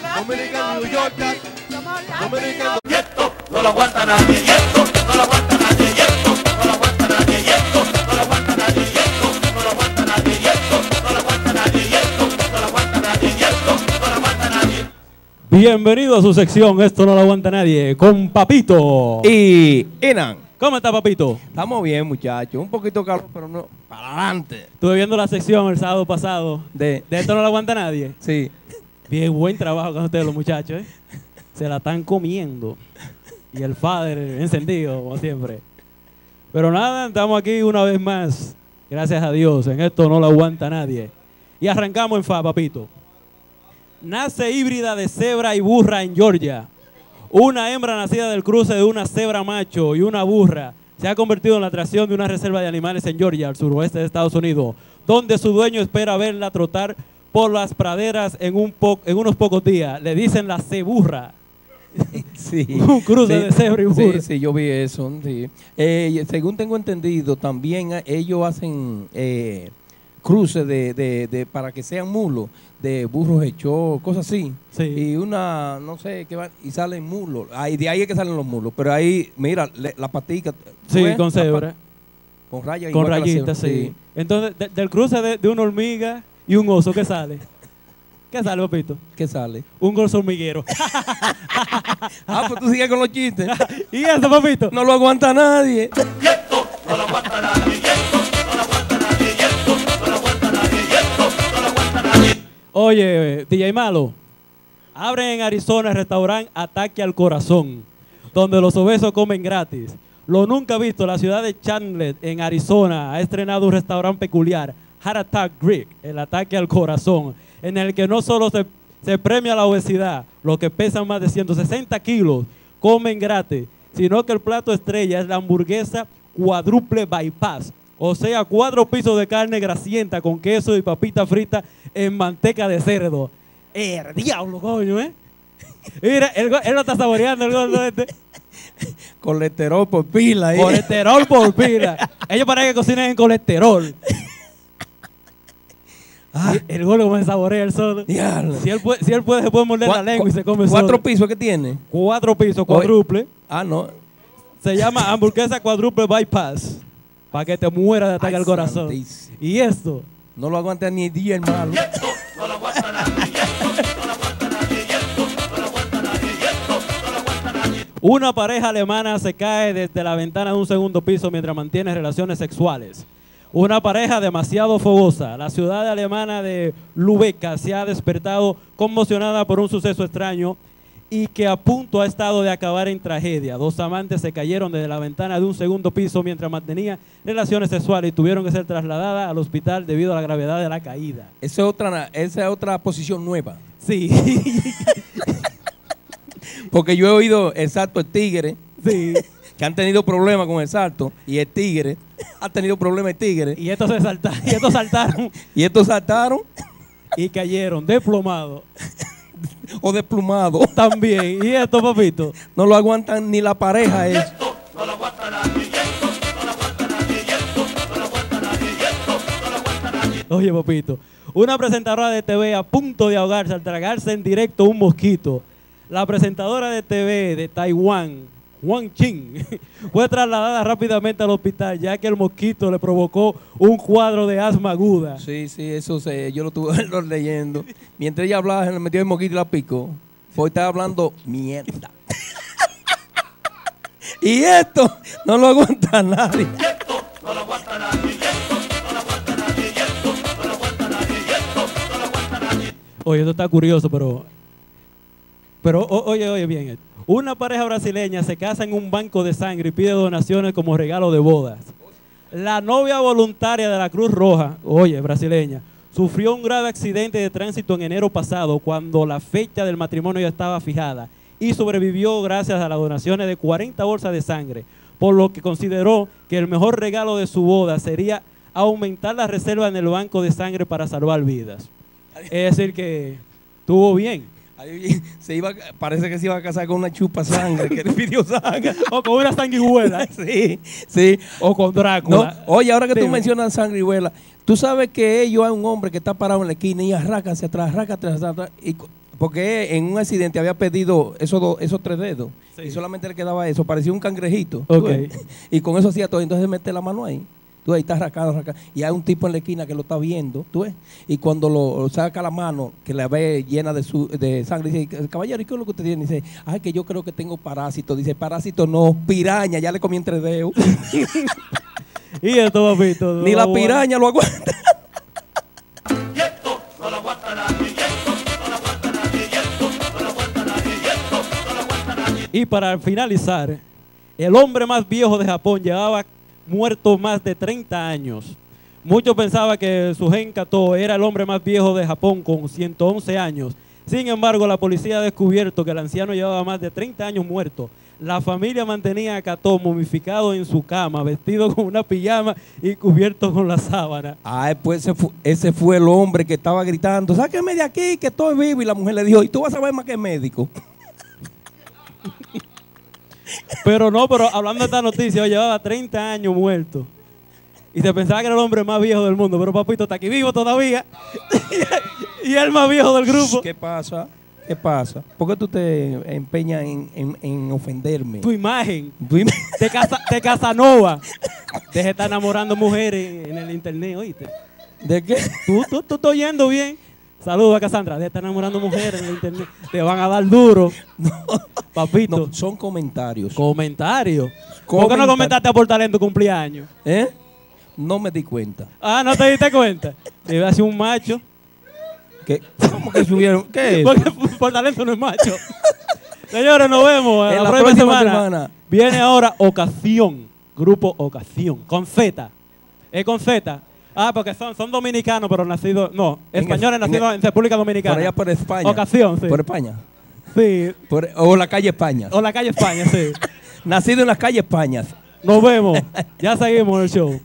Dominican New York, Dominican Y esto no lo aguanta nadie, y esto no lo aguanta nadie, y esto no lo aguanta nadie, y esto no lo aguanta nadie, y esto no lo aguanta nadie, y esto no lo aguanta nadie, y esto no lo aguanta nadie, y esto no lo aguanta nadie. Bienvenido a su sección, esto no lo aguanta nadie, con Papito. Y Enan, ¿Cómo está Papito? estamos bien, muchachos. Un poquito calor, pero no. Para adelante. Estuve viendo la sección el sábado pasado De, de esto no lo aguanta nadie. sí. Bien, buen trabajo con ustedes los muchachos, ¿eh? Se la están comiendo. Y el padre encendido, como siempre. Pero nada, estamos aquí una vez más. Gracias a Dios, en esto no lo aguanta nadie. Y arrancamos en fa, papito. Nace híbrida de cebra y burra en Georgia. Una hembra nacida del cruce de una cebra macho y una burra se ha convertido en la atracción de una reserva de animales en Georgia, al suroeste de Estados Unidos, donde su dueño espera verla trotar por las praderas en, un po- en unos pocos días. Le dicen la ceburra. Sí. Un cruce de cebra y burra. Sí, sí, yo vi eso. Sí. Eh, según tengo entendido, también eh, ellos hacen eh, cruces de, de, de- para que sean mulos, de burros hechos, cosas así. Sí. Y una, no sé, qué va, y salen mulos. Ahí, de ahí es que salen los mulos. Pero ahí, mira, le- la patica. Sí, con cebra. Con rayas. Con rayitas, sí. Entonces, de- del cruce de, de una hormiga y un oso, ¿qué sale? ¿Qué sale, papito? ¿Qué sale? Un oso hormiguero. Ah, pues tú sigues con los chistes. ¿Y eso, papito? No lo aguanta nadie. Y esto no lo aguanta nadie, y esto no lo aguanta nadie, y esto no lo aguanta nadie, y esto no lo aguanta nadie. Oye, DJ Malo, abren en Arizona el restaurante Ataque al Corazón, donde los obesos comen gratis. Lo nunca visto, la ciudad de Chandler, en Arizona, ha estrenado un restaurante peculiar, Heart Attack Greek, el ataque al corazón, en el que no solo se, se premia la obesidad, los que pesan más de 160 kilos comen gratis, sino que el plato estrella es la hamburguesa cuádruple bypass, o sea, cuatro pisos de carne grasienta con queso y papita frita en manteca de cerdo. ¡Eh, diablo, coño, eh! Mira, él, él lo está saboreando el gordo este. Colesterol por pila. ahí. Colesterol por pila. Ellos para que cocinen en colesterol. Ah, El gordo como se saborea el solo. diablo. Si él puede, si él puede, se puede morder la lengua y se come ¿Cuatro solo. pisos que tiene? Cuatro pisos, cuádruple. Ah, no. Se llama hamburguesa cuádruple bypass. Para que te muera de ataque al corazón. santísimo. Y esto, No lo aguanta ni día el malo. No lo aguanta nadie, y esto no lo aguanta nadie, y esto no lo aguanta nadie, y esto no lo aguanta nadie. Una pareja alemana se cae desde la ventana de un segundo piso mientras mantiene relaciones sexuales. Una pareja demasiado fogosa. La ciudad alemana de Lübeck se ha despertado conmocionada por un suceso extraño y que a punto ha estado de acabar en tragedia. Dos amantes se cayeron desde la ventana de un segundo piso mientras mantenían relaciones sexuales y tuvieron que ser trasladadas al hospital debido a la gravedad de la caída. Esa es otra, esa es otra posición nueva. Sí, Porque yo he oído el salto el tigre, sí. que han tenido problemas con el salto, y el tigre ha tenido problemas el tigre, Y estos se saltaron, y estos saltaron y estos saltaron y cayeron desplomados. o desplumados. También. ¿Y esto, papito? No lo aguantan ni la pareja. Es. Esto no lo aguanta nadie, y esto no lo aguanta nadie, y esto no lo aguanta nadie, y esto no lo aguanta nadie. Oye, papito. Una presentadora de TV a punto de ahogarse al tragarse en directo un mosquito. La presentadora de TV de Taiwán, Wang Qing, fue trasladada rápidamente al hospital ya que el mosquito le provocó un cuadro de asma aguda. Sí, sí, eso sé, yo lo estuve lo leyendo. Mientras ella hablaba, se le metió el moquito y la picó. Hoy estaba hablando mierda. y esto no lo aguanta nadie. Esto no lo aguanta nadie, y esto no lo aguanta nadie, y esto no lo aguanta nadie, y esto no lo aguanta nadie. Oye, esto está curioso, pero. Pero, oye, oye bien. Una pareja brasileña se casa en un banco de sangre y pide donaciones como regalo de bodas. La novia voluntaria de la Cruz Roja, oye, brasileña, sufrió un grave accidente de tránsito en enero pasado cuando la fecha del matrimonio ya estaba fijada y sobrevivió gracias a las donaciones de 40 bolsas de sangre, por lo que consideró que el mejor regalo de su boda sería aumentar la reserva en el banco de sangre para salvar vidas. Es decir, que estuvo bien. Ahí Se iba, parece que se iba a casar con una chupa sangre que le pidió sangre. O con una sanguijuela. Sí, sí. o con No, Drácula. oye, ahora que tú mencionas sangrihuela, tú sabes que ellos hay un hombre que está parado en la esquina y arranca hacia atrás, arranca hacia atrás, y Porque en un accidente había pedido esos, dos- esos tres dedos Sí. y solamente le quedaba eso, parecía un cangrejito. Y con eso hacía todo, entonces mete la mano ahí. Tú ahí está arrancado, arrancado. Y hay un tipo en la esquina que lo está viendo, tú ves. Y cuando lo saca la mano, que la ve llena de, su, de sangre, dice, caballero, ¿y qué es lo que usted tiene? Dice, ay, que yo creo que tengo parásito. Dice, parásito no, piraña, ya le comí entre dedos. Y esto, papito. Ni la piraña lo aguanta. Y esto no lo aguanta nadie, y esto no lo aguanta nadie, y esto no lo aguanta nadie, y esto no lo aguanta nadie. Y para finalizar, el hombre más viejo de Japón llevaba muerto más de 30 años. Muchos pensaban que Sugen Kato era el hombre más viejo de Japón con 111 años. Sin embargo, la policía ha descubierto que el anciano llevaba más de 30 años muerto. La familia mantenía a Kato momificado en su cama, vestido con una pijama y cubierto con la sábana. Ah, pues ese fue, ese fue el hombre que estaba gritando, sáqueme de aquí, que estoy vivo. Y la mujer le dijo, ¿y tú vas a saber más que médico? Pero no, pero hablando de esta noticia, llevaba 30 años muerto. Y se pensaba que era el hombre más viejo del mundo, pero papito está aquí vivo todavía. y el más viejo del grupo. ¿Qué pasa? ¿Qué pasa? ¿Por qué tú te empeñas en, en- en ofenderme? Tu imagen Tú im- de, casa, de Casanova. Deja de estar enamorando mujeres en el internet, oíste. ¿De qué? Tú, tú, tú estás oyendo bien. Saludos a Cassandra. De estar enamorando mujeres en el internet. Te van a dar duro. Papito. No, son comentarios. Comentario. ¿Por qué no comentaste a por talento cumpleaños? ¿Eh? No me di cuenta. Ah, no te diste cuenta. Debe hacer un macho. ¿Qué? ¿Cómo que subieron? ¿Qué es? Porque por talento no es macho. Señores, nos vemos. En la, la próxima próxima semana. semana. Viene ahora Ocasión. Grupo Ocasión. Con Z. Es con Z. Ah, porque son, son dominicanos, pero nacidos. No, En españoles el- nacidos en, República Dominicana. Por allá por España. Ocasión, sí. Por España. Sí. Por- o la calle España. O la calle España, sí. Nacido en la calle España. Nos vemos. Ya seguimos el show.